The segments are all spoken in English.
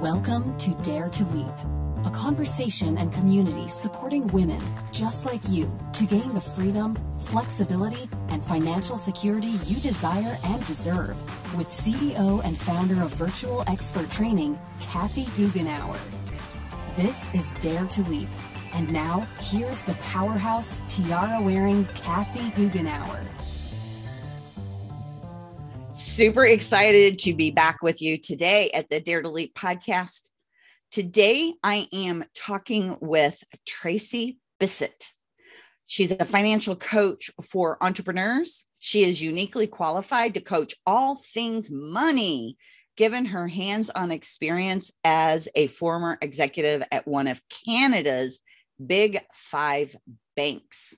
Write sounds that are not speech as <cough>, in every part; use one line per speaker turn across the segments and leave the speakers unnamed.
Welcome to Dare to Leap, a conversation and community supporting women just like you to gain the freedom, flexibility, and financial security you desire and deserve. With CEO and founder of Virtual Expert Training, Kathy Goughenour. This is Dare to Leap. And now, here's the powerhouse, tiara wearing Kathy Goughenour.
Super excited to be back with you today at the Dare to Leap podcast. Today, I am talking with Tracey Bissett. She's a financial coach for entrepreneurs. She is uniquely qualified to coach all things money, given her hands on experience as a former executive at one of Canada's big five banks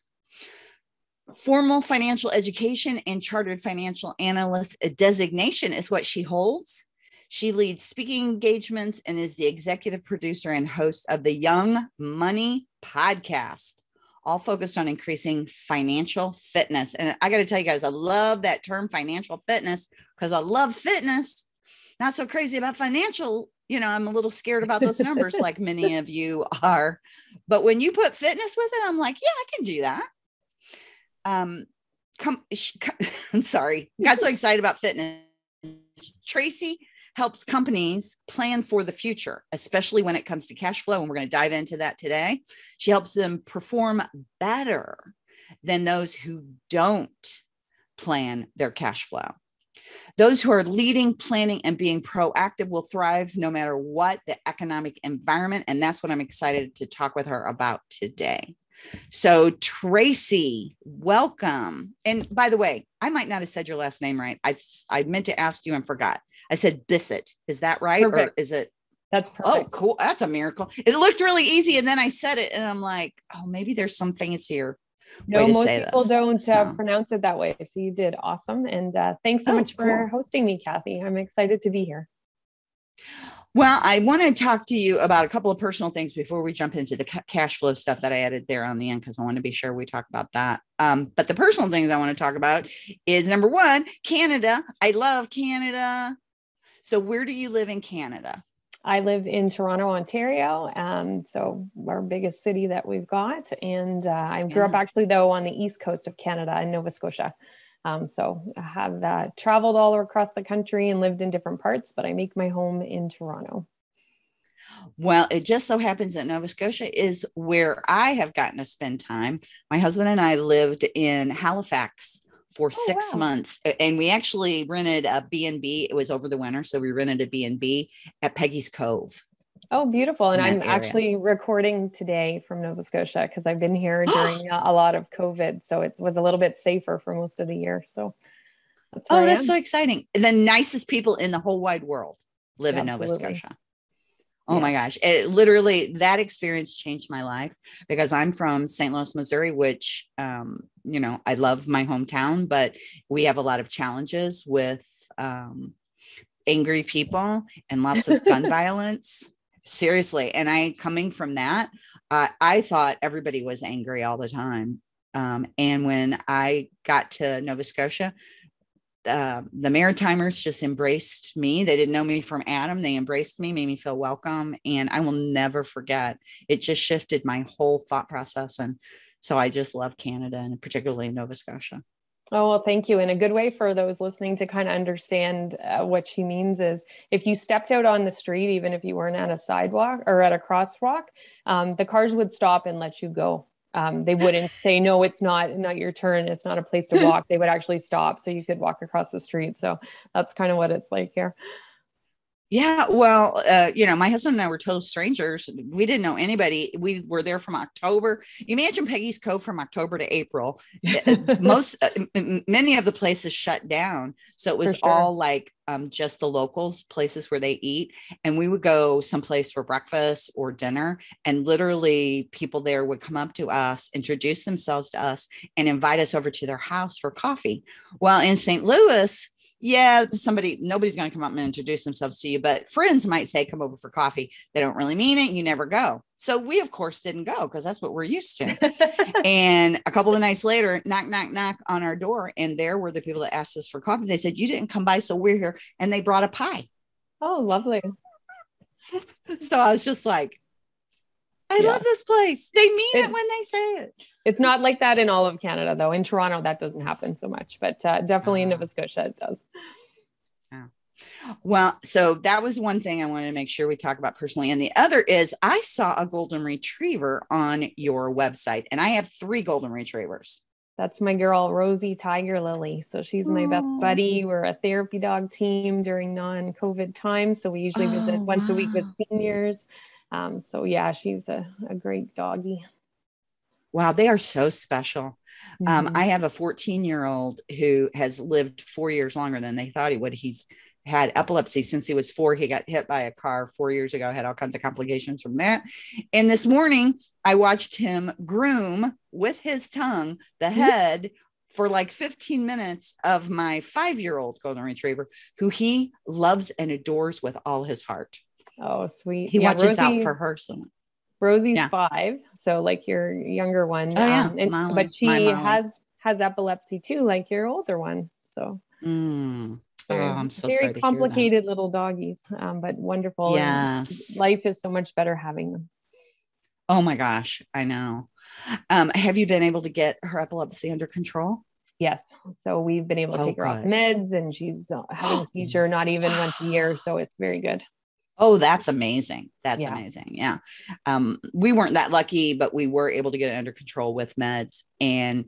formal financial education and chartered financial analyst designation is what she holds. She leads speaking engagements and is the executive producer and host of the Young Money podcast, all focused on increasing financial fitness. And I got to tell you guys, I love that term financial fitness because I love fitness. Not so crazy about financial. You know, I'm a little scared about those numbers, like many of you are. But when you put fitness with it, I'm like, yeah, I can do that um come <laughs> i'm sorry got so <laughs> excited about fitness tracey helps companies plan for the future especially when it comes to cash flow and we're going to dive into that today she helps them perform better than those who don't plan their cash flow those who are leading, planning, and being proactive will thrive no matter what the economic environment. And that's what I'm excited to talk with her about today. So, Tracey, welcome. And by the way, I might not have said your last name right. I I meant to ask you and forgot. I said Bissett. Is that right?
Perfect.
Or is it?
That's perfect.
Oh, cool. That's a miracle. It looked really easy. And then I said it and I'm like, oh, maybe there's some fancier.
No, most people this. don't uh, pronounce it that way. So you did awesome. And uh, thanks so oh, much cool. for hosting me, Kathy. I'm excited to be here.
Well, I want to talk to you about a couple of personal things before we jump into the ca- cash flow stuff that I added there on the end because I want to be sure we talk about that. Um, but the personal things I want to talk about is number one, Canada. I love Canada. So, where do you live in Canada?
I live in Toronto, Ontario. Um, so our biggest city that we've got. And uh, I grew yeah. up actually though on the east coast of Canada in Nova Scotia. Um, so I have uh, traveled all across the country and lived in different parts, but I make my home in Toronto.
Well, it just so happens that Nova Scotia is where I have gotten to spend time. My husband and I lived in Halifax for oh, six wow. months and we actually rented a b&b it was over the winter so we rented a b&b at peggy's cove
Oh, beautiful. And I'm area. actually recording today from Nova Scotia because I've been here during <gasps> a lot of COVID. So it was a little bit safer for most of the year. So
that's Oh, that's so exciting. The nicest people in the whole wide world live in Nova Scotia. Oh yeah. my gosh. It literally that experience changed my life because I'm from St. Louis, Missouri, which um, you know, I love my hometown, but we have a lot of challenges with um angry people and lots of gun <laughs> violence seriously and i coming from that uh, i thought everybody was angry all the time. Um, and when i got to nova scotia uh, the maritimers just embraced me. They didn't know me from adam. They embraced me made me feel welcome and i will never forget. It just shifted my whole thought process and so i just love canada and particularly nova scotia
Oh, well, thank you. And a good way for those listening to kind of understand uh, what she means is if you stepped out on the street, even if you weren't at a sidewalk or at a crosswalk, um, the cars would stop and let you go. Um, they wouldn't <laughs> say, no, it's not, not your turn. It's not a place to <laughs> walk. They would actually stop so you could walk across the street. So that's kind of what it's like here.
Yeah, well, uh, you know, my husband and I were total strangers. We didn't know anybody. We were there from October. Imagine Peggy's Cove from October to April. <laughs> Most, uh, many of the places shut down, so it was sure. all like um, just the locals, places where they eat. And we would go someplace for breakfast or dinner, and literally people there would come up to us, introduce themselves to us, and invite us over to their house for coffee. Well, in St. Louis yeah, somebody, nobody's going to come up and introduce themselves to you, but friends might say, come over for coffee. They don't really mean it. You never go. So we, of course, didn't go because that's what we're used to. <laughs> and a couple of nights later, knock, knock, knock on our door. And there were the people that asked us for coffee. They said, You didn't come by. So we're here. And they brought a pie.
Oh, lovely. <laughs>
so I was just like, I
Yeah.
love this place. They mean it
It-
when they say it.
It's not like that in all of Canada, though. In Toronto, that doesn't happen so much, but uh, definitely in
Ah.
Nova Scotia, it does.
Well, so that was one thing I wanted to make sure we talk about personally. And the other is I saw a golden retriever on your website, and I have three golden retrievers.
That's my girl, Rosie Tiger Lily. So she's my best
Oh.
buddy. We're a therapy dog team during non COVID times. So we usually visit
Oh,
once a week with
wow.
seniors. Um, so yeah, she's a, a great doggy.
Wow, they are so special. Um,
Mhm.
I have a 14 year old who has lived four years longer than they thought he would. He's had epilepsy since he was four. He got hit by a car four years ago, had all kinds of complications from that. And this morning, I watched him groom with his tongue the
Mhm.
head for like 15 minutes of my five year old golden retriever, who he loves and adores with all his heart.
Oh, sweet.
He
Yeah,
watches out for her so much.
Rosie's
Yeah.
five, so like your younger one.
Oh, yeah,
and-
Molly,
but she has has epilepsy too, like your older one. So
Mm. Oh, I'm so
very
sorry to hear that.
complicated little doggies, um, but wonderful.
Yes.
life is so much better having them.
Oh my gosh, I know. Um, have you been able to get her epilepsy under control?
Yes. So we've been able to
Oh,
take her off meds, and she's uh, having a seizure not even once a year, so it's very good.
Oh, that's amazing. That's
Yeah.
amazing. Yeah. Um, we weren't that lucky, but we were able to get it under control with meds. And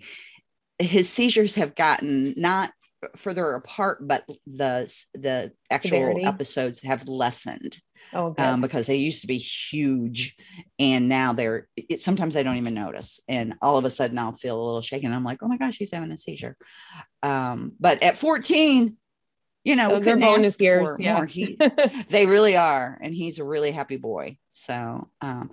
his seizures have gotten not further apart, but the the actual
Severity.
episodes have lessened.
Oh, good.
um, because they used to be huge and now they're it, sometimes i don't even notice and all of a sudden i'll feel a little shaken i'm like oh my gosh he's having a seizure um, but at 14 you know we
Those are
couldn't
bonus years. Yeah.
more. He, they <laughs> really are and he's a really happy boy so um,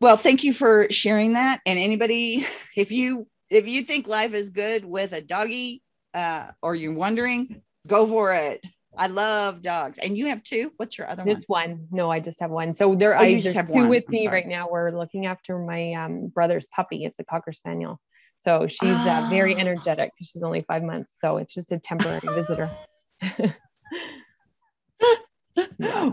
well thank you for sharing that and anybody <laughs> if you if you think life is good with a doggy uh, or you're wondering go for it i love dogs and you have two what's your other one
this one, no, I just have one. So there,
Oh,
I
just have
two
one.
with
I'm
me
sorry.
right now. We're looking after my um, brother's puppy. It's a cocker spaniel. So she's uh, very <gasps> energetic because she's only five months. So it's just a temporary <gasps> visitor. <laughs>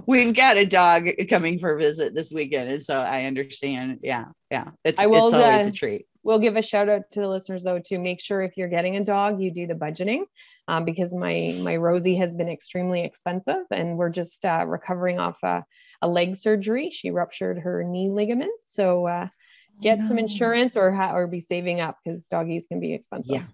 We've got a dog coming for a visit this weekend, and so I understand. Yeah, yeah, it's
I will,
it's always
uh,
a treat.
we'll give a shout out to the listeners though to make sure if you're getting a dog you do the budgeting um, because my my rosie has been extremely expensive and we're just uh, recovering off a, a leg surgery she ruptured her knee ligament so uh, get some
No.
insurance or ha- or be saving up because doggies can be expensive
Yeah.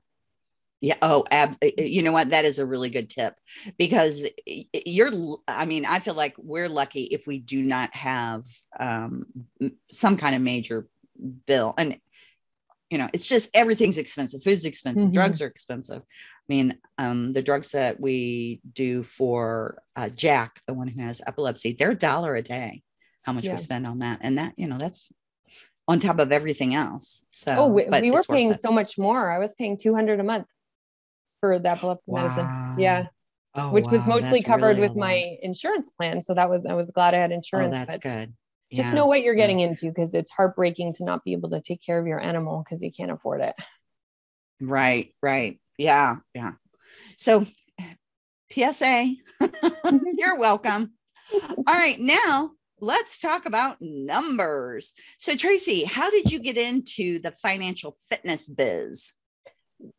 Yeah. Oh, ab- you know what? That is a really good tip because you're, I mean, I feel like we're lucky if we do not have um, some kind of major bill. And, you know, it's just everything's expensive. Food's expensive.
Mhm.
Drugs are expensive. I mean, um, the drugs that we do for uh, Jack, the one who has epilepsy, they're a dollar a day, how much
Yeah.
we spend on that. And that, you know, that's on top of everything else. So,
oh we, we were paying so much more i was paying 200 a month for the epilepsy medicine yeah
Oh,
which was mostly
that's
covered
really
with my insurance plan so that was i was glad i had
Oh,
insurance
that's
but
good.
just know what you're
yeah.
getting into because it's heartbreaking to not be able to take care of your animal because you can't afford it.
Right, right. Yeah, yeah. So, PSA, <laughs> you're welcome. All right, now let's talk about numbers. So, Tracey, how did you get into the financial fitness biz?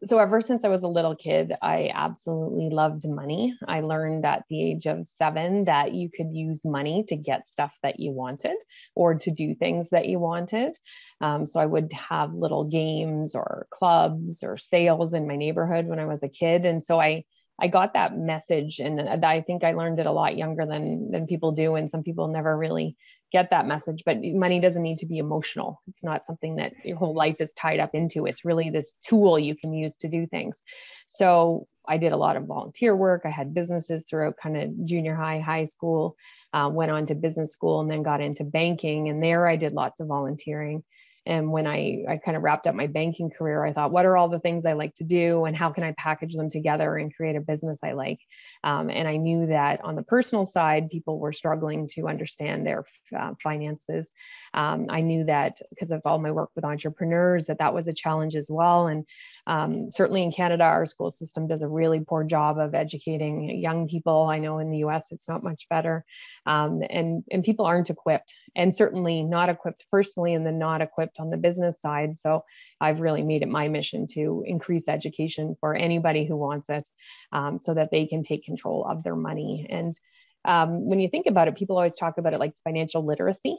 So, ever since I was a little kid, I absolutely loved money. I learned at the age of seven that you could use money to get stuff that you wanted or to do things that you wanted. Um, so, I would have little games or clubs or sales in my neighborhood when I was a kid. And so, I I got that message, and I think I learned it a lot younger than than people do, and some people never really get that message. But money doesn't need to be emotional. It's not something that your whole life is tied up into. It's really this tool you can use to do things. So I did a lot of volunteer work. I had businesses throughout kind of junior high, high school. Uh, went on to business school, and then got into banking. And there I did lots of volunteering. And when I, I kind of wrapped up my banking career, I thought, what are all the things I like to do and how can I package them together and create a business I like? Um, and I knew that on the personal side, people were struggling to understand their uh, finances. Um, I knew that because of all my work with entrepreneurs, that that was a challenge as well. And um, certainly in Canada, our school system does a really poor job of educating young people. I know in the US, it's not much better. Um, and, and people aren't equipped, and certainly not equipped personally, and then not equipped on the business side. So I've really made it my mission to increase education for anybody who wants it um, so that they can take control of their money. And um, when you think about it, people always talk about it like financial literacy.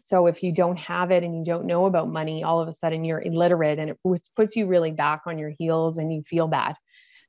So if you don't have it and you don't know about money, all of a sudden you're illiterate and it puts you really back on your heels and you feel bad.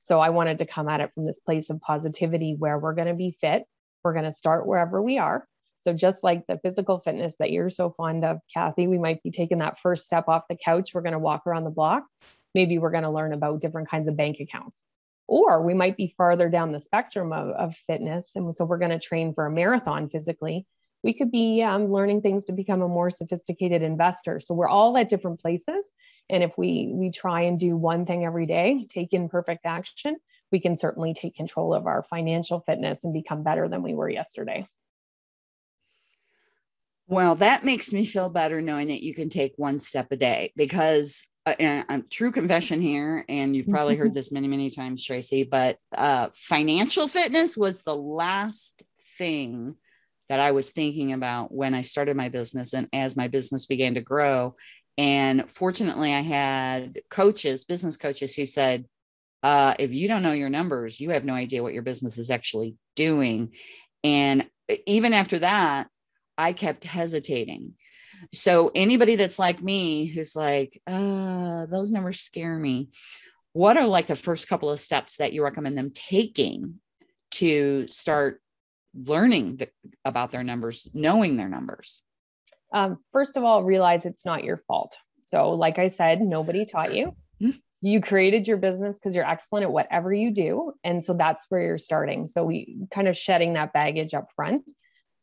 So I wanted to come at it from this place of positivity where we're going to be fit. We're going to start wherever we are. So just like the physical fitness that you're so fond of, Kathy, we might be taking that first step off the couch. We're going to walk around the block. Maybe we're going to learn about different kinds of bank accounts. Or we might be farther down the spectrum of, of fitness. And so we're going to train for a marathon physically we could be um, learning things to become a more sophisticated investor. So we're all at different places. And if we we try and do one thing every day take imperfect action we can certainly take control of our financial fitness and become better than we were yesterday.
Well that makes me feel better knowing that you can take one step a day because uh, and, true confession here and you've probably heard <laughs> this many many times tracey but uh, financial fitness was the last thing that I was thinking about when I started my business and as my business began to grow. And fortunately, I had coaches, business coaches, who said, uh, if you don't know your numbers, you have no idea what your business is actually doing. And even after that, I kept hesitating. So, anybody that's like me who's like, uh, those numbers scare me, what are like the first couple of steps that you recommend them taking to start learning the, about their numbers, knowing their numbers?
Um, first of all, realize it's not your fault. So, like I said, nobody taught you. <laughs> You created your business because you're excellent at whatever you do. And so that's where you're starting. So, we kind of shedding that baggage up front.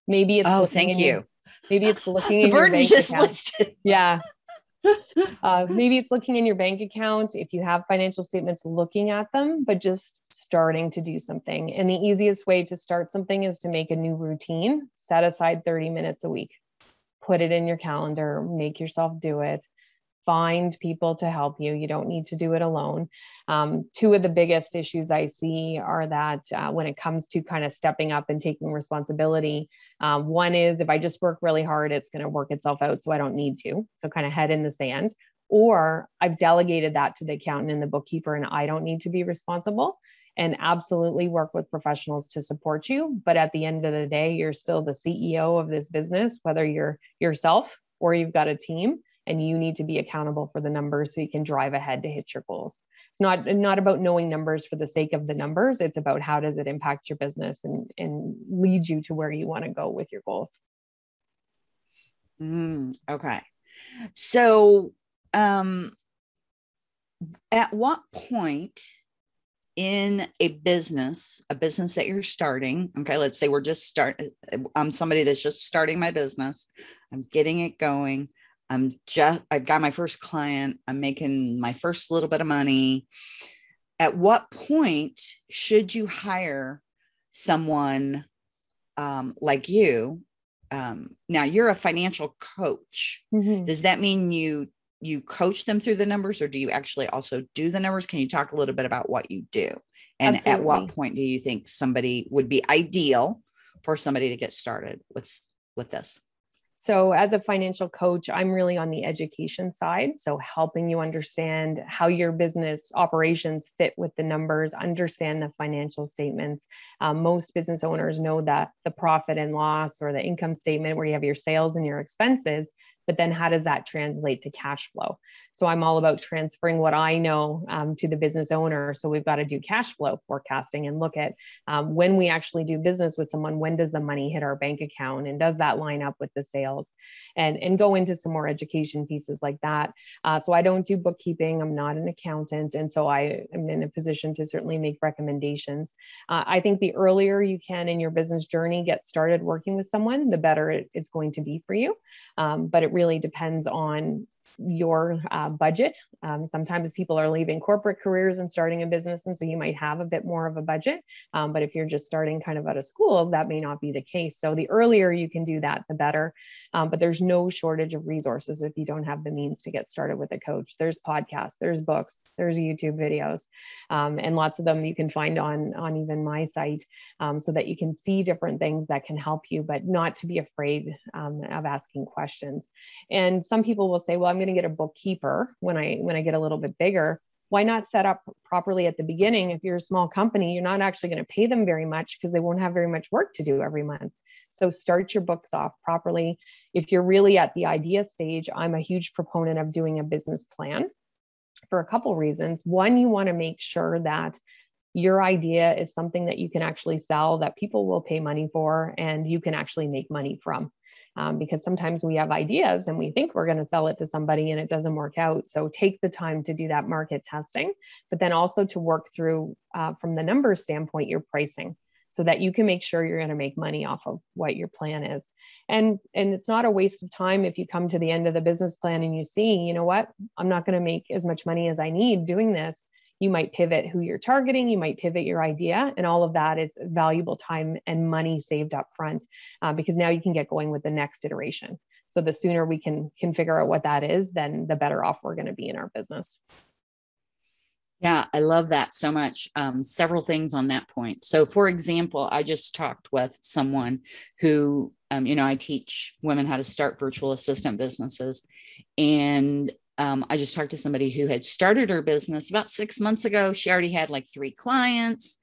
Maybe it's
oh, thank you.
Your, maybe it's looking <laughs>
the burden just account. lifted.
Yeah. Uh, maybe it's looking in your bank account if you have financial statements looking at them but just starting to do something. And the easiest way to start something is to make a new routine set aside 30 minutes a week put it in your calendar make yourself do it find people to help you. You don't need to do it alone. Um, two of the biggest issues I see are that uh, when it comes to kind of stepping up and taking responsibility, um, one is if I just work really hard, it's going to work itself out. So I don't need to. So kind of head in the sand. Or I've delegated that to the accountant and the bookkeeper, and I don't need to be responsible and absolutely work with professionals to support you but at the end of the day you're still the ceo of this business whether you're yourself or you've got a team and you need to be accountable for the numbers so you can drive ahead to hit your goals it's not not about knowing numbers for the sake of the numbers it's about how does it impact your business and and lead you to where you want to go with your goals
mm, okay so um at what point in a business, a business that you're starting, okay, let's say we're just start I'm somebody that's just starting my business. I'm getting it going. I'm just, I've got my first client. I'm making my first little bit of money. At what point should you hire someone um, like you? Um, now you're a financial coach. Mm-hmm. Does that mean you you coach them through the numbers, or do you actually also do the numbers? Can you talk a little bit about what you do, and Absolutely. at what point do you think somebody would be ideal for somebody to get started with with this?
So, as a financial coach, I'm really on the education side. So, helping you understand how your business operations fit with the numbers, understand the financial statements. Um, most business owners know that the profit and loss or the income statement, where you have your sales and your expenses, but then how does that translate to cash flow? So I'm all about transferring what I know um, to the business owner. So we've got to do cash flow forecasting and look at um, when we actually do business with someone, when does the money hit our bank account and does that line up with the sales? And, and go into some more education pieces like that. Uh, so I don't do bookkeeping, I'm not an accountant. And so I am in a position to certainly make recommendations. Uh, I think the earlier you can in your business journey get started working with someone, the better it, it's going to be for you. Um, but it really depends on your uh, budget. Um, sometimes people are leaving corporate careers and starting a business, and so you might have a bit more of a budget. Um, but if you're just starting kind of out of school, that may not be the case. So the earlier you can do that, the better. Um, but there's no shortage of resources if you don't have the means to get started with a coach. There's podcasts, there's books, there's YouTube videos, um, and lots of them you can find on on even my site, um, so that you can see different things that can help you, but not to be afraid um, of asking questions. And some people will say, "Well, I'm going to get a bookkeeper when I when I get a little bit bigger." why not set up properly at the beginning if you're a small company you're not actually going to pay them very much because they won't have very much work to do every month so start your books off properly. If you're really at the idea stage, I'm a huge proponent of doing a business plan for a couple reasons. One, you want to make sure that your idea is something that you can actually sell, that people will pay money for, and you can actually make money from. Um, because sometimes we have ideas and we think we're going to sell it to somebody and it doesn't work out. So take the time to do that market testing, but then also to work through uh, from the numbers standpoint your pricing so that you can make sure you're going to make money off of what your plan is. And and it's not a waste of time if you come to the end of the business plan and you see you know what? I'm not going to make as much money as i need doing this you might pivot who you're targeting you might pivot your idea and all of that is valuable time and money saved up front uh, because now you can get going with the next iteration so the sooner we can can figure out what that is then the better off we're going to be in our business
yeah, I love that so much. Um, several things on that point. So, for example, I just talked with someone who, um, you know, I teach women how to start virtual assistant businesses. And um, I just talked to somebody who had started her business about six months ago. She already had like three clients,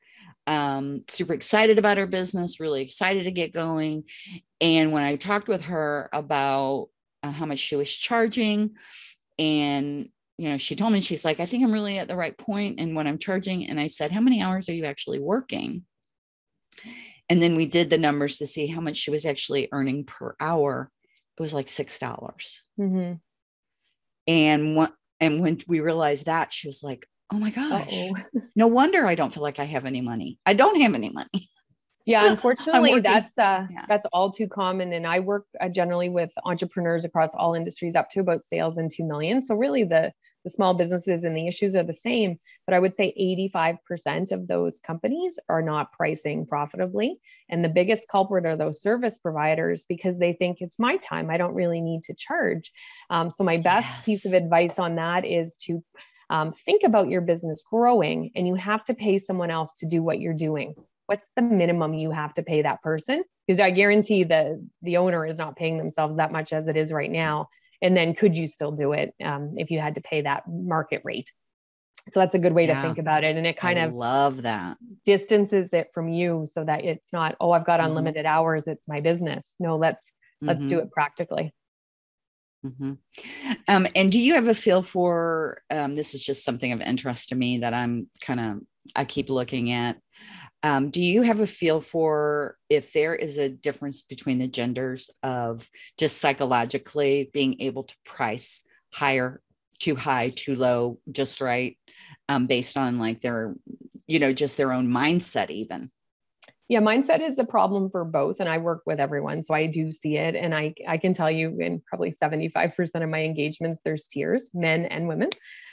um, super excited about her business, really excited to get going. And when I talked with her about uh, how much she was charging, and you know, she told me, she's like, I think I'm really at the right point in what I'm charging. And I said, How many hours are you actually working? And then we did the numbers to see how much she was actually earning per hour. It was like 6. dollars mm-hmm. And what, and when we realized that, she was like, Oh my gosh, no wonder I don't feel like I have any money. I don't have any money.
yeah <laughs> unfortunately that's uh, yeah. that's all too common and i work uh, generally with entrepreneurs across all industries up to about sales and 2 million so really the the small businesses and the issues are the same but i would say 85% of those companies are not pricing profitably. And the biggest culprit are those service providers because they think it's my time. I don't really need to charge. Um, so my best yes. piece of advice on that is to um, think about your business growing and you have to pay someone else to do what you're doing. What's the minimum you have to pay that person? Because i guarantee the the owner is not paying themselves that much as it is right now and then could you still do it um, if you had to pay that market rate so that's a good way yeah. to think about it and it kind
I
of
love that
distances it from you so that it's not oh i've got mm-hmm. unlimited hours it's my business no let's mm-hmm. let's do mm-hmm. it practically
Mm-hmm. Um, and do you have a feel for um, this? Is just something of interest to me that I'm kind of I keep looking at. Um, do you have a feel for if there is a difference between the genders of just psychologically being able to price higher, too high, too low, just right, um, based on like their, you know, just their own mindset, even?
Yeah, mindset is a problem for both. And I work with everyone. So I do see it. And I, I can tell you in probably 75% of my engagements, there's tears, men and women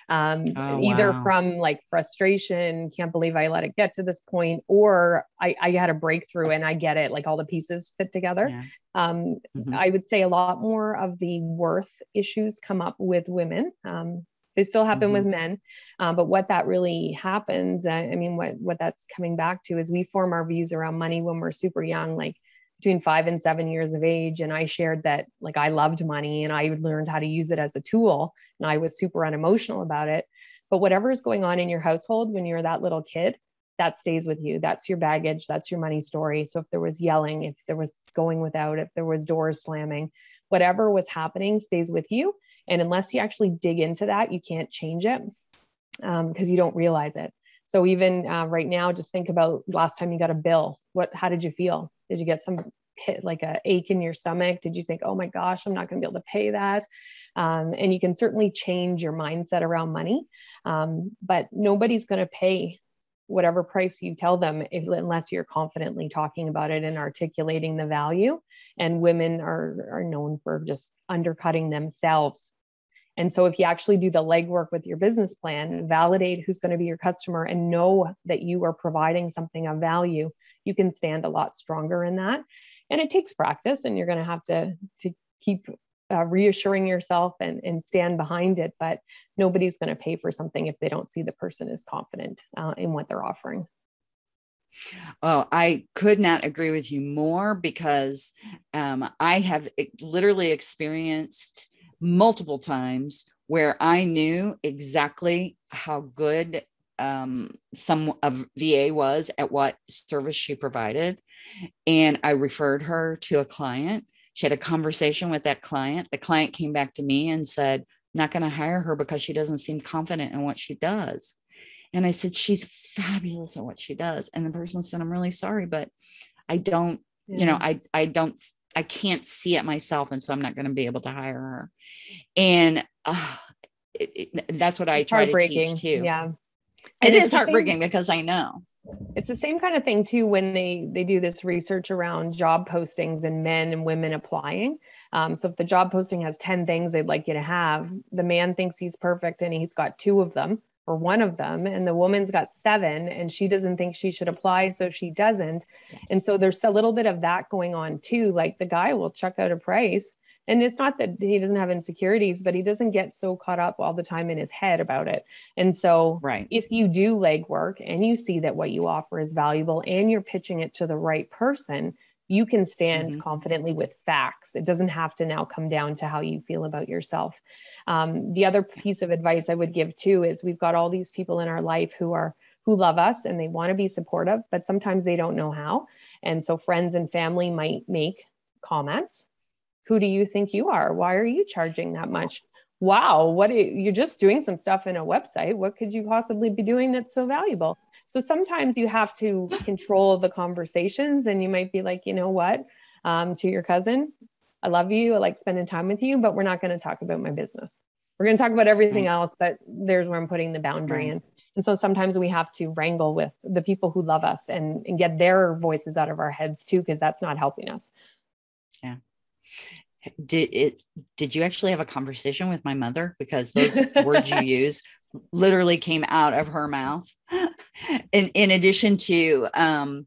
um, oh, either wow. from like frustration, can't believe I let it get to this point, or I, I had a breakthrough and I get it, like all the pieces fit together. Yeah. Um, mm-hmm. I would say a lot more of the worth issues come up with women. Um, they still happen mm-hmm. with men, um, but what that really happens, uh, I mean, what what that's coming back to is we form our views around money when we're super young, like between five and seven years of age. And I shared that like I loved money and I learned how to use it as a tool. And I was super unemotional about it. But whatever is going on in your household when you're that little kid, that stays with you. That's your baggage. That's your money story. So if there was yelling, if there was going without, if there was doors slamming, whatever was happening stays with you. And unless you actually dig into that, you can't change it because um, you don't realize it. So even uh, right now, just think about last time you got a bill. What? How did you feel? Did you get some pit, like a ache in your stomach? Did you think, oh my gosh, I'm not going to be able to pay that? Um, and you can certainly change your mindset around money, um, but nobody's going to pay whatever price you tell them if, unless you're confidently talking about it and articulating the value and women are are known for just undercutting themselves and so if you actually do the legwork with your business plan validate who's going to be your customer and know that you are providing something of value you can stand a lot stronger in that and it takes practice and you're going to have to to keep uh, reassuring yourself and, and stand behind it. But nobody's going to pay for something if they don't see the person is confident uh, in what they're offering.
Oh, I could not agree with you more because um, I have literally experienced multiple times where I knew exactly how good um, some of VA was at what service she provided. And I referred her to a client she had a conversation with that client. The client came back to me and said, not going to hire her because she doesn't seem confident in what she does. And I said, she's fabulous at what she does. And the person said, I'm really sorry, but I don't, yeah. you know, I, I don't, I can't see it myself. And so I'm not going to be able to hire her. And uh, it, it, that's what I try to teach too.
Yeah.
And it is heartbreaking because I know
it's the same kind of thing too when they they do this research around job postings and men and women applying um, so if the job posting has 10 things they'd like you to have the man thinks he's perfect and he's got two of them or one of them and the woman's got seven and she doesn't think she should apply so she doesn't. Yes. and so there's a little bit of that going on too like the guy will check out a price and it's not that he doesn't have insecurities but he doesn't get so caught up all the time in his head about it. And so
right.
if you do legwork and you see that what you offer is valuable and you're pitching it to the right person you can stand mm-hmm. confidently with facts. It doesn't have to now come down to how you feel about yourself um, the other piece of advice i would give too is we've got all these people in our life who are who love us and they want to be supportive but sometimes they don't know how and so friends and family might make comments who do you think you are? Why are you charging that much? Wow, what you, you're just doing some stuff in a website. What could you possibly be doing that's so valuable? So sometimes you have to control the conversations and you might be like, you know what, um, to your cousin, I love you. I like spending time with you, but we're not going to talk about my business. We're going to talk about everything else, but there's where I'm putting the boundary in. And so sometimes we have to wrangle with the people who love us and, and get their voices out of our heads too, because that's not helping us.
Yeah did it did you actually have a conversation with my mother because those <laughs> words you use literally came out of her mouth <laughs> in in addition to um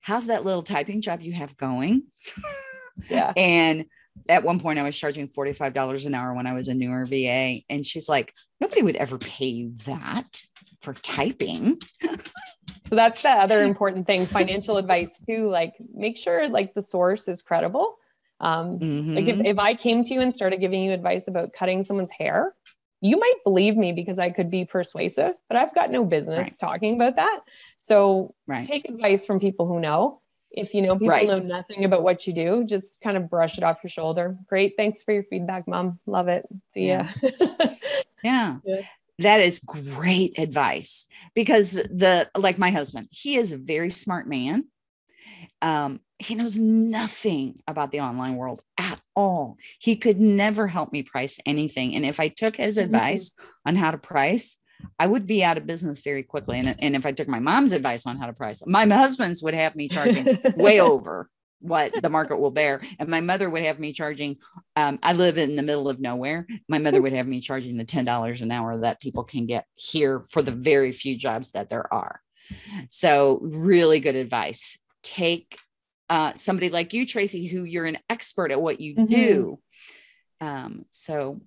how's that little typing job you have going <laughs>
yeah
and at one point i was charging $45 an hour when i was a newer va and she's like nobody would ever pay you that for typing
so that's the other important thing financial advice too like make sure like the source is credible um, mm-hmm. Like if, mm-hmm. if I came to you and started giving you advice about cutting someone's hair, you might believe me because I could be persuasive, but I've got no business right. talking about that. So right. take advice from people who know. If you know people right. know nothing about what you do, just kind of brush it off your shoulder. Great. Thanks for your feedback, mom. Love it. See
ya. <laughs> yeah. yeah. That is great advice because the like my husband, he is a very smart man. Um, he knows nothing about the online world at all. He could never help me price anything. And if I took his mm-hmm. advice on how to price, I would be out of business very quickly. And, and if I took my mom's advice on how to price, my husband's would have me charging way <laughs> over what the market will bear. And my mother would have me charging, um, I live in the middle of nowhere. My mother would have me charging the $10 an hour that people can get here for the very few jobs that there are. So, really good advice. Take uh, somebody like you, Tracey, who you're an expert at what you mm-hmm. do. Um, so,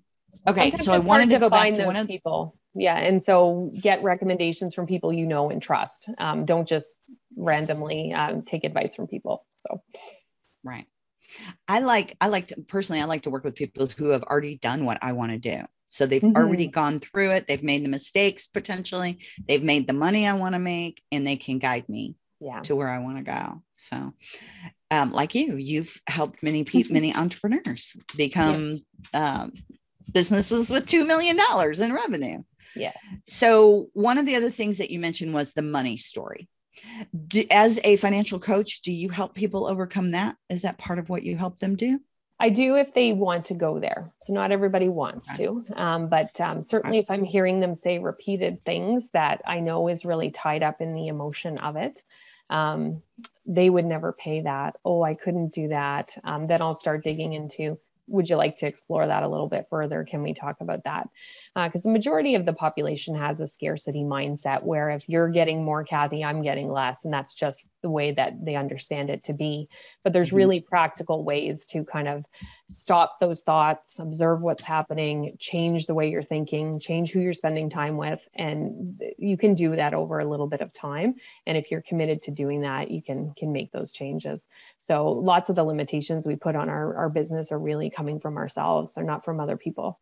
okay, so I wanted to, to go back to one of
people. Yeah, and so get recommendations from people you know and trust. Um, don't just randomly um, take advice from people. So,
right. I like I like to personally I like to work with people who have already done what I want to do. So they've mm-hmm. already gone through it. They've made the mistakes potentially. They've made the money I want to make, and they can guide me
yeah.
to where I want to go. So, um, like you, you've helped many people, <laughs> many entrepreneurs become yeah. um, businesses with $2 million in revenue.
Yeah.
So, one of the other things that you mentioned was the money story. Do, as a financial coach, do you help people overcome that? Is that part of what you help them do?
I do if they want to go there. So not everybody wants okay. to, um, but um, certainly okay. if I'm hearing them say repeated things that I know is really tied up in the emotion of it, um, they would never pay that. Oh, I couldn't do that. Um, then I'll start digging into would you like to explore that a little bit further? Can we talk about that? Because uh, the majority of the population has a scarcity mindset where if you're getting more, Kathy, I'm getting less. And that's just the way that they understand it to be. But there's mm-hmm. really practical ways to kind of stop those thoughts, observe what's happening, change the way you're thinking, change who you're spending time with. And you can do that over a little bit of time. And if you're committed to doing that, you can, can make those changes. So lots of the limitations we put on our, our business are really coming from ourselves. They're not from other people.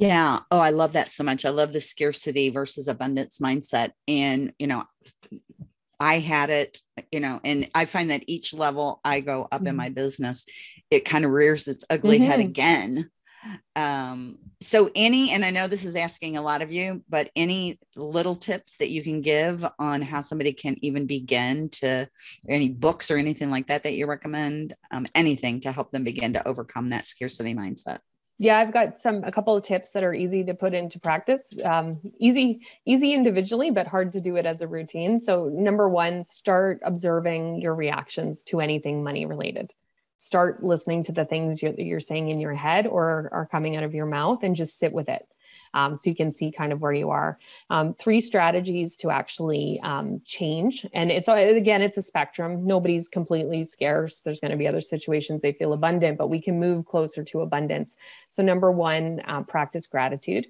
Yeah. Oh, I love that so much. I love the scarcity versus abundance mindset. And, you know, I had it, you know, and I find that each level I go up mm-hmm. in my business, it kind of rears its ugly mm-hmm. head again. Um, so any, and I know this is asking a lot of you, but any little tips that you can give on how somebody can even begin to any books or anything like that that you recommend, um, anything to help them begin to overcome that scarcity mindset
yeah i've got some a couple of tips that are easy to put into practice. Um, easy easy individually but hard to do it as a routine. So number one start observing your reactions to anything money related. Start listening to the things you're, you're saying in your head or are coming out of your mouth and just sit with it um, so you can see kind of where you are. Um, three strategies to actually um, change. And it's again, it's a spectrum. Nobody's completely scarce. There's going to be other situations they feel abundant, but we can move closer to abundance. So, number one, uh, practice gratitude.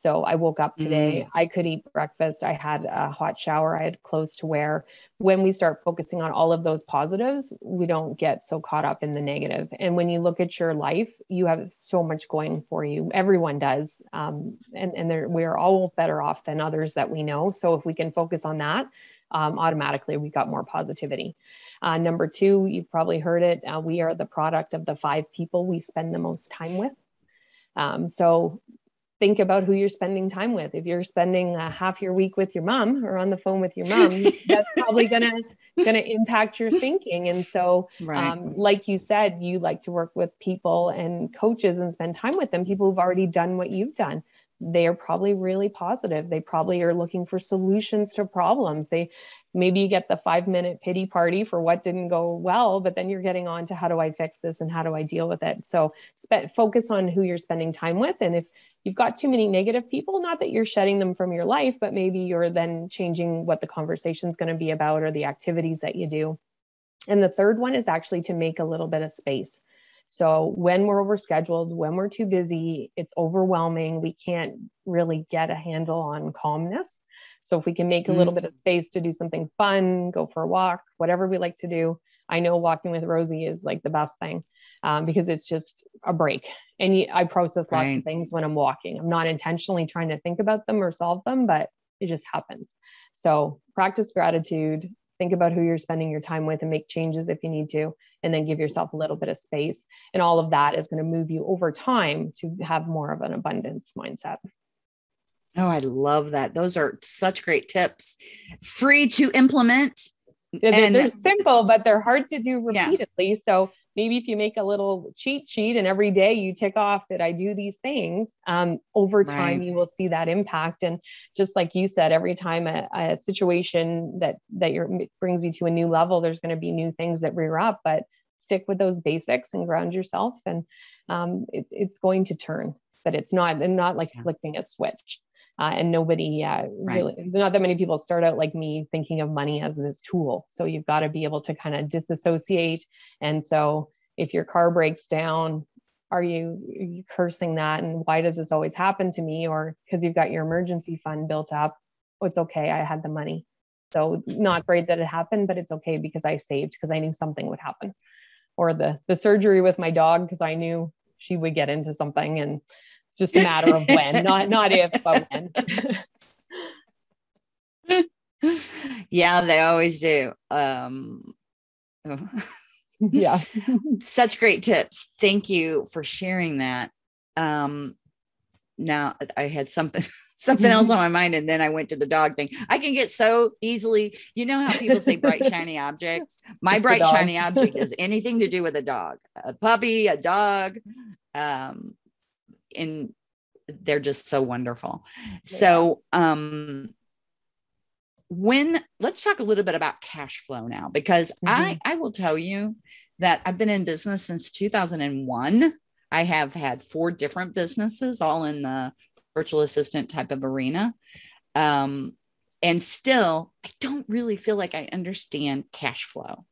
So I woke up today, mm. I could eat breakfast, I had a hot shower, I had clothes to wear. When we start focusing on all of those positives, we don't get so caught up in the negative. And when you look at your life, you have so much going for you. Everyone does. Um, and and we're all better off than others that we know. So if we can focus on that, um, automatically we got more positivity. Uh, number two, you've probably heard it. Uh, we are the product of the five people we spend the most time with. Um, so think about who you're spending time with. If you're spending a half your week with your mom or on the phone with your mom, <laughs> that's probably gonna gonna impact your thinking. And so, right. um, like you said, you like to work with people and coaches and spend time with them. People who've already done what you've done. They are probably really positive. They probably are looking for solutions to problems. They maybe you get the five minute pity party for what didn't go well, but then you're getting on to how do I fix this and how do I deal with it. So spe- focus on who you're spending time with, and if you've got too many negative people, not that you're shedding them from your life, but maybe you're then changing what the conversation is going to be about or the activities that you do. And the third one is actually to make a little bit of space. So when we're overscheduled, when we're too busy, it's overwhelming. We can't really get a handle on calmness. So if we can make a little bit of mm. space to do something fun, go for a walk, whatever we like to do. I know walking with Rosie is like the best thing um, because it's just a break. And I process lots right. of things when I'm walking. I'm not intentionally trying to think about them or solve them, but it just happens. So practice gratitude, think about who you're spending your time with and make changes if you need to, and then give yourself a little bit of space. And all of that is going to move you over time to have more of an abundance mindset.
Oh, I love that. Those are such great tips. Free to implement.
And, they're simple, but they're hard to do repeatedly. Yeah. So maybe if you make a little cheat sheet and every day you tick off did i do these things um, over time right. you will see that impact and just like you said every time a, a situation that that brings you to a new level there's going to be new things that rear up but stick with those basics and ground yourself and um, it, it's going to turn but it's not and not like yeah. flipping a switch uh, and nobody uh, right. really not that many people start out like me thinking of money as this tool. So you've got to be able to kind of disassociate. And so if your car breaks down are you, are you cursing that? And why does this always happen to me? Or because you've got your emergency fund built up oh, it's okay i had the money. So not great that it happened but it's okay because i saved because i knew something would happen. Or the the surgery with my dog because i knew she would get into something and it's just a matter of when, <laughs> not not if, but
when. yeah, they always do. Um, <laughs>
yeah. <laughs>
Such great tips. Thank you for sharing that. Um, now I had something something else on my mind and then i went to the dog thing i can get so easily you know how people say bright shiny objects my
It's
bright shiny object is anything to do with a dog a puppy a dog um and they're just so wonderful. So um when let's talk a little bit about cash flow now because i i will tell you that i've been in business since 2001 i have had four different businesses all in the virtual assistant type of arena. Um and still i don't really feel like i understand cash flow.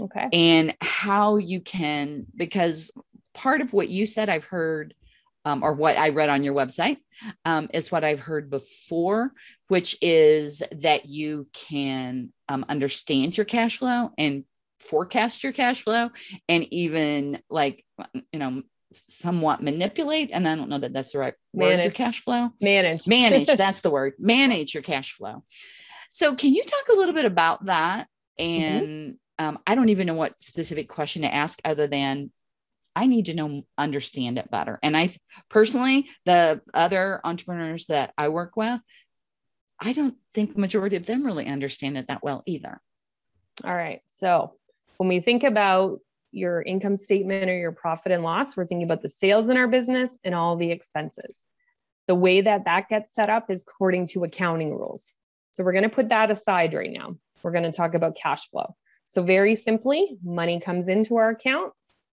Okay.
and how you can because part of what you said i've heard um, or what i read on your website um, is what i've heard before which is that you can um, understand your cash flow and forecast your cash flow and even like you know somewhat manipulate and i don't know that that's the right word your
Manage.
cash flow.
Manage.
manage <laughs> that's the word. Manage your cash flow. So can you talk a little bit about that? And um, i don't even know what specific question to ask other than i need to know understand it better and i personally the other entrepreneurs that i work with i don't think the majority of them really understand it that well either
All right. So when we think about your income statement or your profit and loss, we're thinking about the sales in our business and all the expenses. The way that that gets set up is according to accounting rules. So we're going to put that aside right now. We're going to talk about cash flow. So very simply, money comes into our account,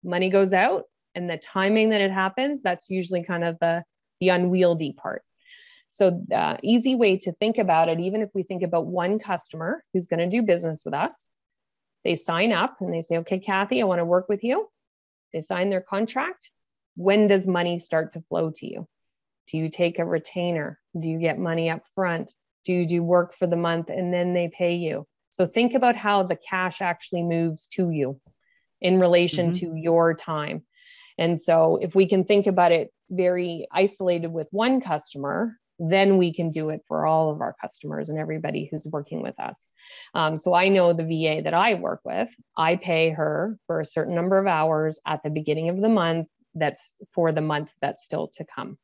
money goes out, and the timing that it happens, that's usually kind of the the unwieldy part. So the easy way to think about it, even if we think about one customer who's going to do business with us, they sign up and they say, okay, Kathy, I want to work with you. They sign their contract. When does money start to flow to you? Do you take a retainer? Do you get money up front? Do you do work for the month and then they pay you? So think about how the cash actually moves to you in relation
Mhm.
to your time. And so if we can think about it very isolated with one customer, then we can do it for all of our customers and everybody who's working with us. Um, so I know the VA that I work with, I pay her for a certain number of hours at the beginning of the month. That's for the month that's still to come.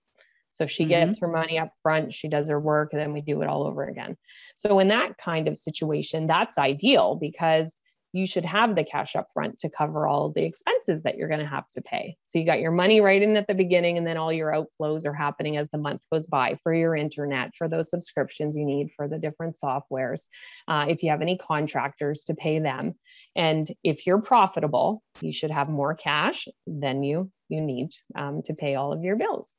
So she
Mhm.
gets her money up front, she does her work, and then we do it all over again. So in that kind of situation, that's ideal because you should have the cash up front to cover all the expenses that you're going to have to pay. So you got your money right in at the beginning, and then all your outflows are happening as the month goes by for your internet, for those subscriptions you need for the different softwares. Uh, if you have any contractors to pay them, and if you're profitable, you should have more cash than you you need um, to pay all of your bills.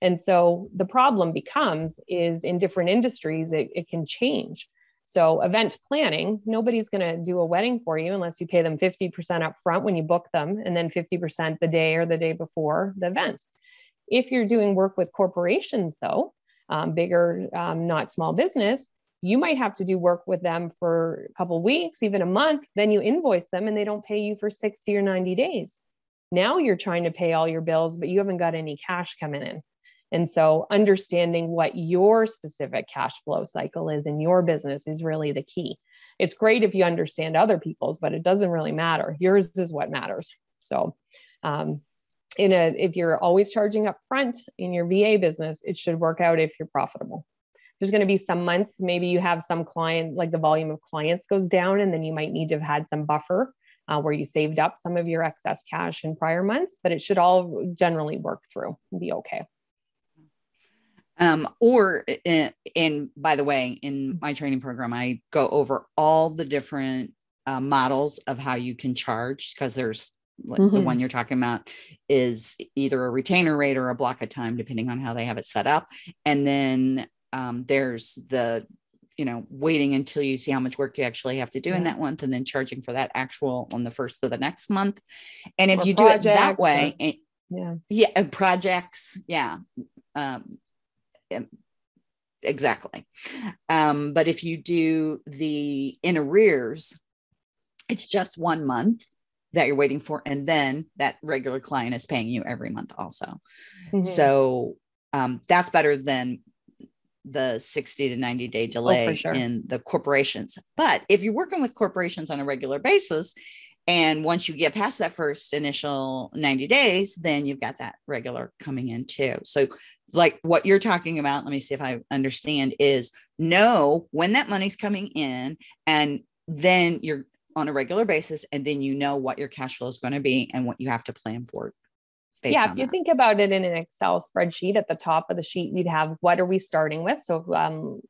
And so the problem becomes is in different industries, it, it can change. So event planning, nobody's going to do a wedding for you unless you pay them 50% up front when you book them and then 50% the day or the day before the event. If you're doing work with corporations though, um, bigger, um, not small business, you might have to do work with them for a couple weeks, even a month, then you invoice them and they don't pay you for 60 or 90 days. Now you're trying to pay all your bills, but you haven't got any cash coming in. And so understanding what your specific cash flow cycle is in your business is really the key. It's great if you understand other people's, but it doesn't really matter. Yours is what matters. So, um, in a if you're always charging up front in your VA business, it should work out if you're profitable. There's going to be some months, maybe you have some client, like the volume of clients goes down, and then you might need to have had some buffer uh, where you saved up some of your excess cash in prior months, but it should all generally work through and be okay.
Um, or in, in, by the way, in my training program, I go over all the different uh, models of how you can charge because there's like the
Mhm.
one you're talking about is either a retainer rate or a block of time, depending on how they have it set up. And then um, there's the, you know, waiting until you see how much work you actually have to do in that month and then charging for that actual on the first of the next month. And if
Or
you do it that
projects or-
way,
Yeah.
yeah projects yeah um exactly um but if you do the in arrears it's just one month that you're waiting for and then that regular client is paying you every month also
Mhm.
so um that's better than the 60 to 90 day delay
Oh, sure.
in the corporations but if you're working with corporations on a regular basis And once you get past that first initial 90 days, then you've got that regular coming in too. So, like what you're talking about, let me see if I understand is know when that money's coming in, and then you're on a regular basis, and then you know what your cash flow is going to be and what you have to plan for.
Yeah, if you that. think about it in an Excel spreadsheet at the top of the sheet, you'd have what are we starting with? So, um,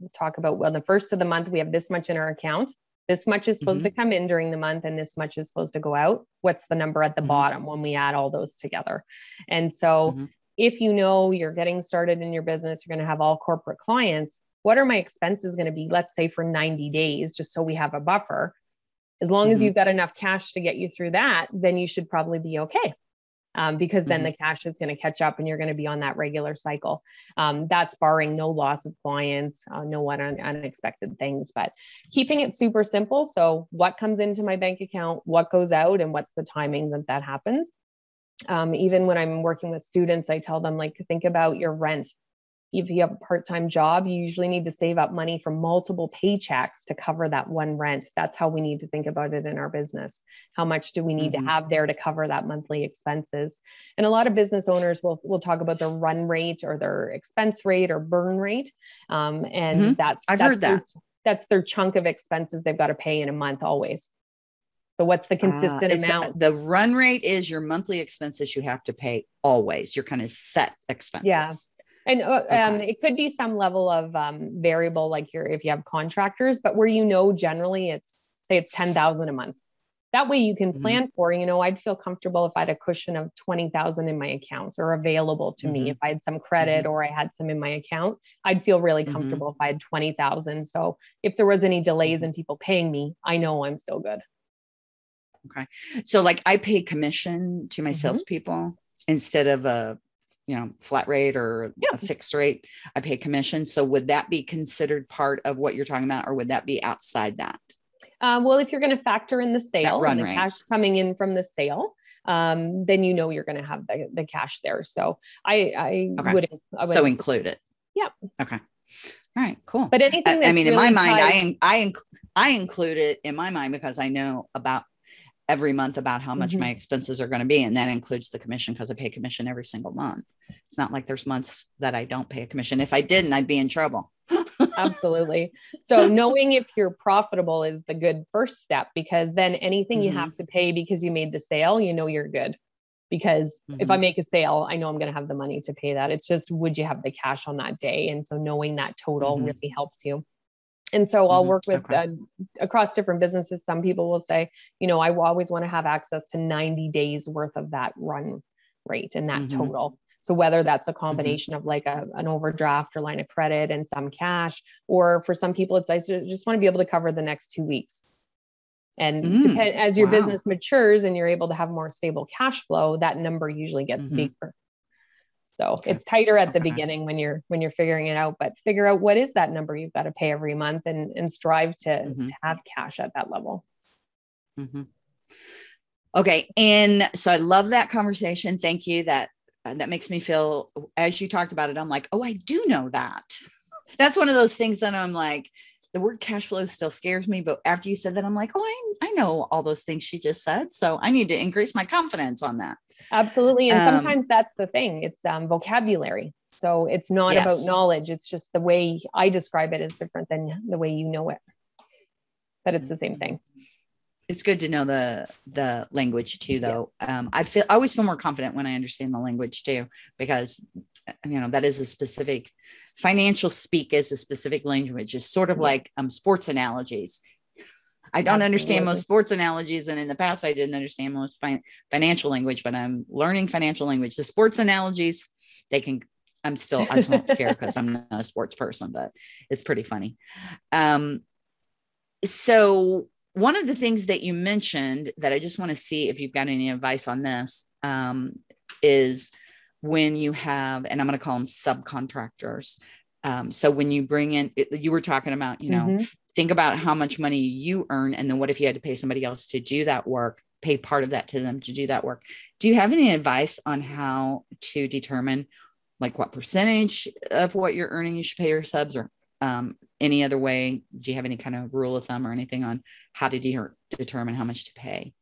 we'll talk about well, the first of the month, we have this much in our account this much is supposed mm-hmm. to come in during the month and this much is supposed to go out what's the number at the mm-hmm. bottom when we add all those together and so mm-hmm. If you know you're getting started in your business you're going to have all corporate clients what are my expenses going to be let's say for 90 days just so we have a buffer as long as mm-hmm. you've got enough cash to get you through that then you should probably be okay um, because then mm-hmm. the cash is going to catch up and you're going to be on that regular cycle. Um, that's barring no loss of clients, uh, no un- unexpected things, but keeping it super simple. So, what comes into my bank account, what goes out, and what's the timing that that happens. Um, even when I'm working with students, I tell them, like, think about your rent. If you have a part-time job you usually need to save up money from multiple paychecks to cover that one rent. That's how we need to think about it in our business. How much do we need mm-hmm. to have there to cover that monthly expenses? And a lot of business owners will, will talk about their run rate or their expense rate or burn rate. Um, and mm-hmm. that's
i've
that's
heard that.
their, that's their chunk of expenses they've got to pay in a month always so what's the consistent uh, amount?
The run rate is your monthly expenses you have to pay always. Your kind of set expenses.
Yeah. And uh, okay. um, it could be some level of um, variable, like your if you have contractors, but where you know generally it's say it's ten thousand a month. That way you can mm-hmm. plan mm-hmm. for. You know, I'd feel comfortable if I had a cushion of twenty thousand in my account or available to mm-hmm. me. If I had some credit mm-hmm. or I had some in my account, I'd feel really mm-hmm. comfortable if I had twenty thousand. So if there was any delays mm-hmm. in people paying me, I know I'm still good.
Okay, so like I pay commission to my salespeople instead of a you know flat rate or yeah. a fixed rate. I pay commission. So would that be considered part of what you're talking about or would that be outside that?
Um, well if you're going to factor in the sale and the rate. cash coming in from the sale um, then you know you're going to have the, the cash there. So i i, okay. would, I would
so include it.
Yeah
okay. All right. Cool.
But anything
i, I mean really in my mind i i i include it in my mind because i know about every month about how much mm-hmm. my expenses are going to be. And that includes the commission because I pay commission every single month. It's not like there's months that I don't pay a commission. If I didn't, I'd be in trouble. <laughs>
Absolutely. So knowing if you're profitable is the good first step because then anything mm-hmm. you have to pay because you made the sale, you know you're good. Because mm-hmm. if I mm-hmm. make a sale, I know I'm going to have the money to pay that. It's just would you have the cash on that day? And so knowing that total mm-hmm. really helps you. And so I'll mm-hmm. work with okay. uh, across different businesses. Some people will say, you know, I always want to have access to 90 days worth of that run rate and that mm-hmm. total. So whether that's a mm-hmm. combination mm-hmm. of like a, an overdraft or line of credit and some cash, or for some people, it's I just want to be able to cover the next two weeks. And mm, depend as your wow. business matures and you're able to have more stable cash flow, that number usually gets mm-hmm. bigger. So okay. it's tighter at the beginning when you're when you're figuring it out, but figure out what is that number you've got to pay every month and and strive to mm-hmm. to have cash at that level.
Mm-hmm. Okay, and so I love that conversation. Thank you. That uh, that makes me feel as you talked about it. I'm like, oh, I do know that. <laughs> That's one of those things that I'm like, the word cash flow still scares me. But after you said that, I'm like, oh, I, I know all those things she just said. So I need to increase my confidence on that.
Absolutely. And um, sometimes that's the thing. It's um, vocabulary. So it's not yes. about knowledge. It's just the way I describe it is different than the way you know it. But it's the same thing.
It's good to know the the language too, though. Yeah. Um, I feel I always feel more confident when I understand the language too, because you know that is a specific financial speak is a specific language. It's sort of like um, sports analogies. I don't Absolutely. understand most sports analogies and in the past i didn't understand most fi- financial language but i'm learning financial language. The sports analogies they can i'm still i don't care because i'm not a sports person but it's pretty funny. Um so one of the things that you mentioned that i just want to see if you've got any advice on this um, is when you have, and I'm going to call them subcontractors. Um, so when you bring in, you were talking about, you know, mm-hmm. think about how much money you earn, and then what if you had to pay somebody else to do that work, pay part of that to them to do that work. Do you have any advice on how to determine like what percentage of what you're earning you should pay your subs or um, any other way? Do you have any kind of rule of thumb or anything on how to de- determine how much to pay?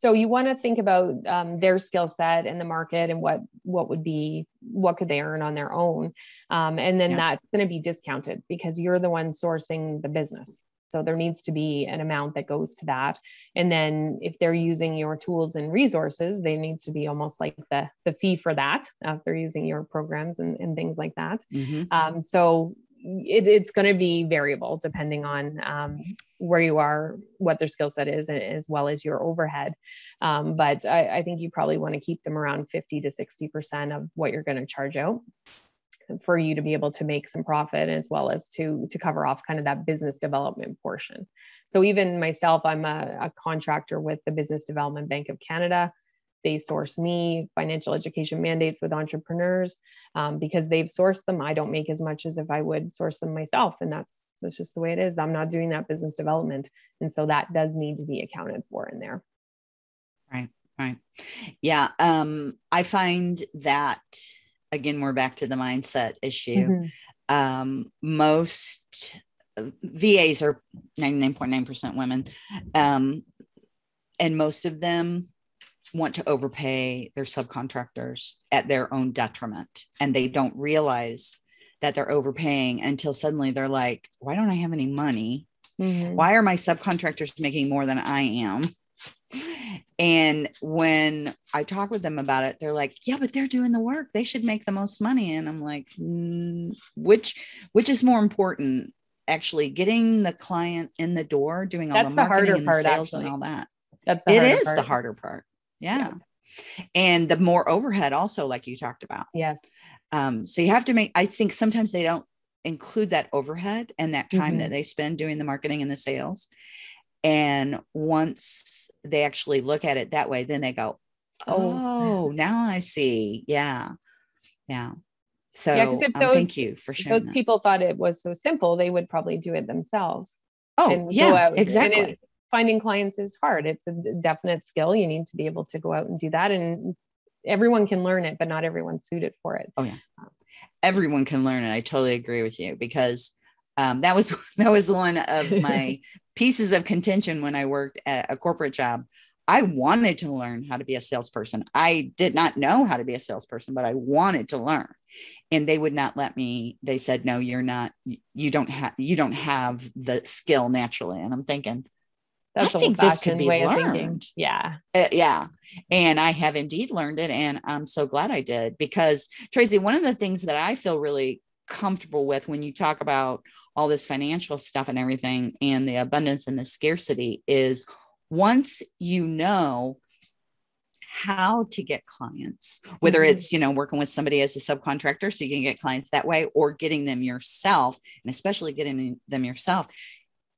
So you want to think about um, their skill set in the market and what what would be what could they earn on their own um, and then yeah. that's going to be discounted because you're the one sourcing the business so there needs to be an amount that goes to that and then if they're using your tools and resources they needs to be almost like the the fee for that uh, if they're using your programs and, and things like that mm-hmm. um, so it, it's going to be variable depending on um, where you are, what their skill set is, as well as your overhead. Um, but I, I, think you probably want to keep them around 50 to 60% of what you're going to charge out for you to be able to make some profit as well as to to cover off kind of that business development portion so even myself i'm a, a contractor with the business development bank of canada they source me financial education mandates with entrepreneurs um, because they've sourced them. I don't make as much as if I would source them myself. And that's, that's just the way it is. I'm not doing that business development. And so that does need to be accounted for in there.
Right. Right. Yeah. Um, I find that again, we're back to the mindset issue. Mm-hmm. Um, most VAs are 99.9% women. Um, and most of them want to overpay their subcontractors at their own detriment. And they don't realize that they're overpaying until suddenly they're like why don't i have any money? Mm-hmm. why are my subcontractors making more than i am? And when i talk with them about it they're like yeah but they're doing the work. They should make the most money. And i'm like mm, which which is more important actually getting the client in the door doing all That's the marketing the and the part, sales actually. and all that? That's it is part. the harder part yeah. yeah. And the more overhead also, like you talked about.
Yes.
Um, so you have to make, I think sometimes they don't include that overhead and that time mm-hmm. that they spend doing the marketing and the sales. And once they actually look at it that way, then they go, Oh, oh now I see. Yeah. Yeah. So yeah, if um, thank you for sharing.
Those
that.
people thought it was so simple, they would probably do it themselves.
Oh, yeah, exactly.
It, finding clients is hard. It's a definite skill. You need to be able to go out and do that. And everyone can learn it, but not everyone's suited for it.
Oh yeah. Um, everyone can learn it. I totally agree with you because um, that was <laughs> that was one of my <laughs> pieces of contention when I worked at a corporate job. I wanted to learn how to be a salesperson. I did not know how to be a salesperson, but I wanted to learn. And they would not let me. They said, "No, you're not. You don't have. You don't have the skill naturally." And I'm thinking,
that's I think this could be way learned. of thinking. Yeah.
Uh, yeah. And I have indeed learned it. And I'm so glad I did because, Tracey, one of the things that I feel really comfortable with when you talk about all this financial stuff and everything and the abundance and the scarcity is once you know how to get clients whether mm-hmm. it's you know working with somebody as a subcontractor so you can get clients that way or getting them yourself and especially getting them yourself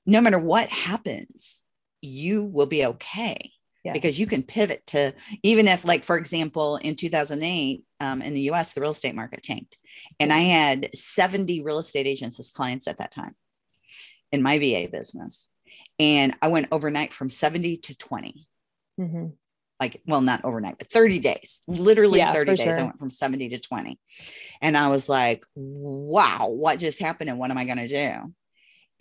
no matter what happens you will be okay yeah. because you can pivot to even if like for example in 2008 um, in the us the real estate market tanked and i had 70 real estate agents as clients at that time in my va business and i went overnight from 70 to 20 mm-hmm. like well not overnight but 30 days literally yeah, 30 days sure. i went from 70 to 20 and i was like wow what just happened and what am i going to do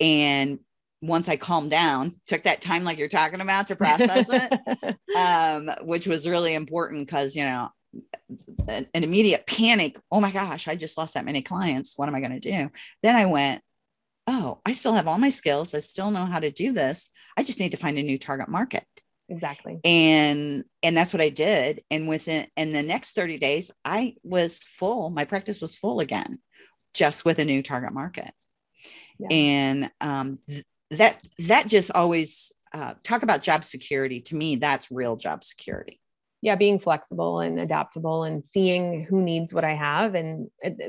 and once I calmed down, took that time like you're talking about to <laughs> process it, um, which was really important because, you know, an, an, immediate panic. Oh my gosh, I just lost that many clients. What am I going to do? Then I went, oh, I still have all my skills. I still know how to do this. I just need to find a new target market.
Exactly.
And and that's what I did. And within in the next 30 days, I was full. My practice was full again, just with a new target market. Yeah. And um, th- that that just always uh, talk about job security to me that's real job security
yeah being flexible and adaptable and seeing who needs what i have and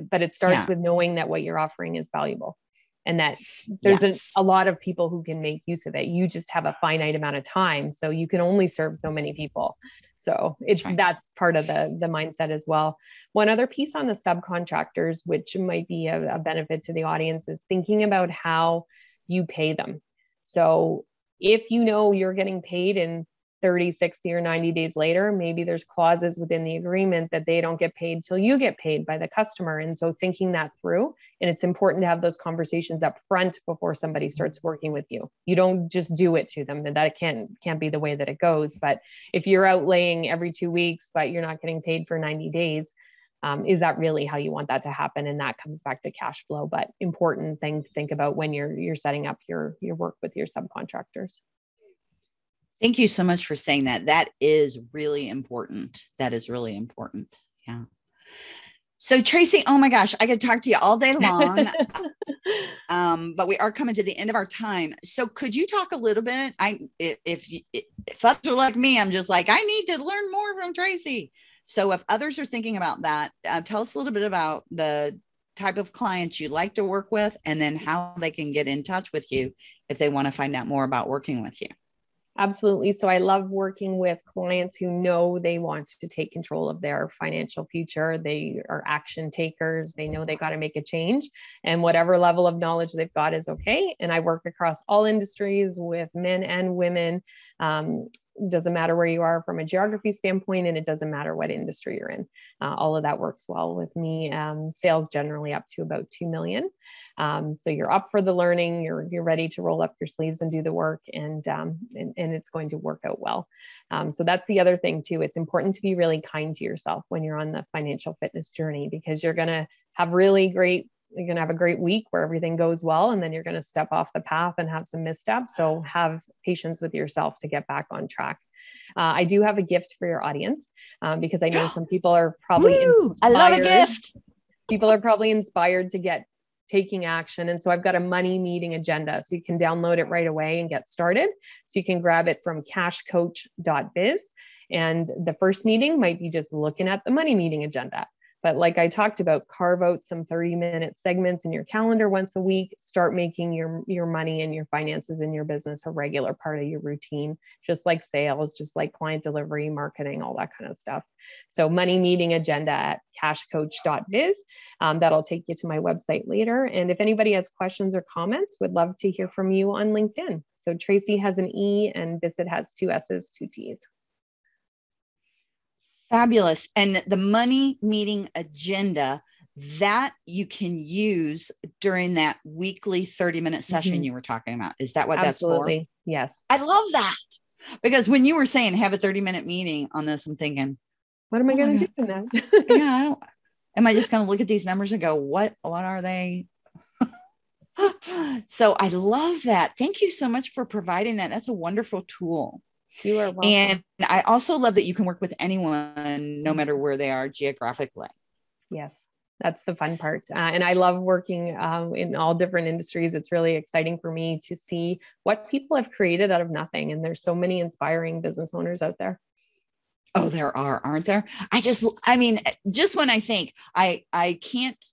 but it starts yeah. with knowing that what you're offering is valuable and that there's yes. a, a, lot of people who can make use of it you just have a finite amount of time so you can only serve so many people so it's that's, right. that's part of the the mindset as well one other piece on the subcontractors which might be a, a benefit to the audience is thinking about how you pay them. So if you know you're getting paid in 30, 60, or 90 days later, maybe there's clauses within the agreement that they don't get paid till you get paid by the customer. And so thinking that through, and it's important to have those conversations up front before somebody starts working with you. You don't just do it to them. That can't can't be the way that it goes. But if you're outlaying every two weeks, but you're not getting paid for 90 days, um, is that really how you want that to happen? And that comes back to cash flow but important thing to think about when you're you're setting up your your work with your subcontractors.
Thank you so much for saying that. That is really important. That is really important. Yeah. So tracey oh my gosh i could talk to you all day long. <laughs> Um, but we are coming to the end of our time. So could you talk a little bit? I if if, if others are like me i'm just like i need to learn more from tracey so if others are thinking about that, uh, tell us a little bit about the type of clients you like to work with and then how they can get in touch with you if they want to find out more about working with you.
Absolutely. So I love working with clients who know they want to take control of their financial future. They are action takers. They know they got to make a change, and whatever level of knowledge they've got is okay. And I work across all industries with men and women. Um, doesn't matter where you are from a geography standpoint, and it doesn't matter what industry you're in. Uh, all of that works well with me. Um, sales generally up to about two million. Um, so you're up for the learning, you're, you're ready to roll up your sleeves and do the work and, um, and, and, it's going to work out well. Um, so that's the other thing too. It's important to be really kind to yourself when you're on the financial fitness journey because you're going to have really great you're going to have a great week where everything goes well and then you're going to step off the path and have some missteps so have patience with yourself to get back on track uh, i do have a gift for your audience um, because i know <gasps> some people are probably
Woo, i love a gift
people are probably inspired to get taking action. And so I've got a money meeting agenda. So you can download it right away and get started. So you can grab it from cashcoach.biz. And the first meeting might be just looking at the money meeting agenda. But like I talked about, carve out some 30 minute segments in your calendar once a week. Start making your, your money and your finances in your business a regular part of your routine, just like sales, just like client delivery, marketing, all that kind of stuff. So, money meeting agenda at cashcoach.biz. Um, that'll take you to my website later. And if anybody has questions or comments, would love to hear from you on LinkedIn. So, Tracey has an E and Bissett has two S's, two T's.
Fabulous. And the money meeting agenda that you can use during that weekly 30 minute session mm-hmm. you were talking about. Is that what
Absolutely.
that's for?
Yes.
I love that. Because when you were saying have a 30 minute meeting on this, I'm thinking,
what am I oh going to do in that? <laughs>
yeah, I don't, am I just going to look at these numbers and go, what, what are they? <laughs> so I love that. Thank you so much for providing that. That's a wonderful tool.
You are welcome.
And I also love that you can work with anyone, no matter where they are geographically.
Yes, that's the fun part. Uh, and I love working um, in all different industries. It's really exciting for me to see what people have created out of nothing. And there's so many inspiring business owners out there.
Oh, there are, aren't there? I just, I mean, just when I think I, I can't,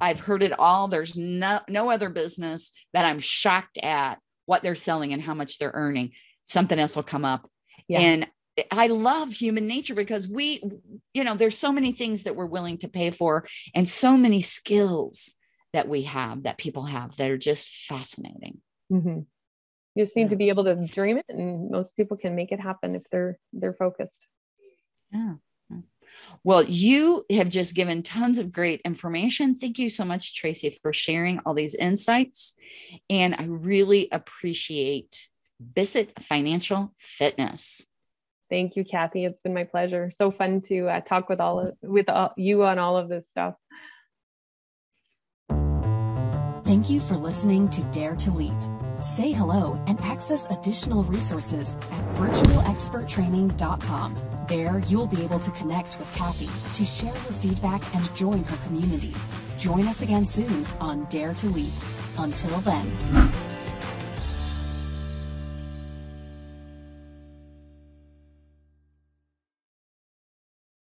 I've heard it all. There's no, no other business that I'm shocked at what they're selling and how much they're earning something else will come up. Yeah. And I love human nature because we, you know, there's so many things that we're willing to pay for and so many skills that we have that people have that are just fascinating.
Mm-hmm. You just need yeah. to be able to dream it, and most people can make it happen if they're they're focused.
Yeah. Well, you have just given tons of great information. Thank you so much, Tracey, for sharing all these insights. And I really appreciate Bissett Financial Fitness.
Thank you, Kathy. It's been my pleasure. So fun to uh, talk with all of, with all, you on all of this stuff.
Thank you for listening to Dare to Leap. Say hello and access additional resources at virtualexperttraining.com. There, you'll be able to connect with Kathy to share your feedback and join her community. Join us again soon on Dare to Leap. Until then.